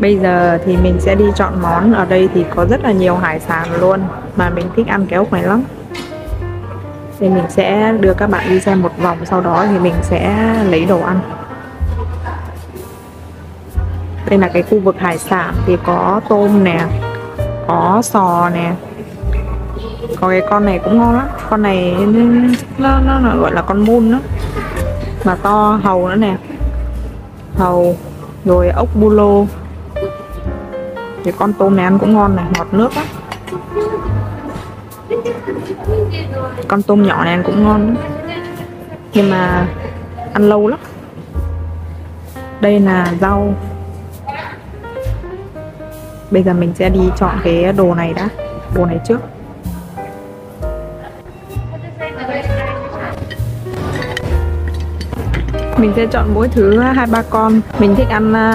Bây giờ thì mình sẽ đi chọn món. Ở đây thì có rất là nhiều hải sản luôn Mà mình thích ăn cái ốc này lắm. Thì mình sẽ đưa các bạn đi xem một vòng Sau đó thì mình sẽ lấy đồ ăn. Đây là cái khu vực hải sản Thì có tôm nè Có sò nè. Có cái con này cũng ngon lắm. Con này nó, nó, nó gọi là con mun đó. Mà to hầu nữa nè. Hầu Rồi ốc bu lô thì con tôm này ăn cũng ngon này, ngọt nước á con tôm nhỏ này ăn cũng ngon nhưng mà ăn lâu lắm. Đây là rau. Bây giờ mình sẽ đi chọn cái đồ này đã, đồ này trước. Mình sẽ chọn mỗi thứ hai ba con. Mình thích ăn à,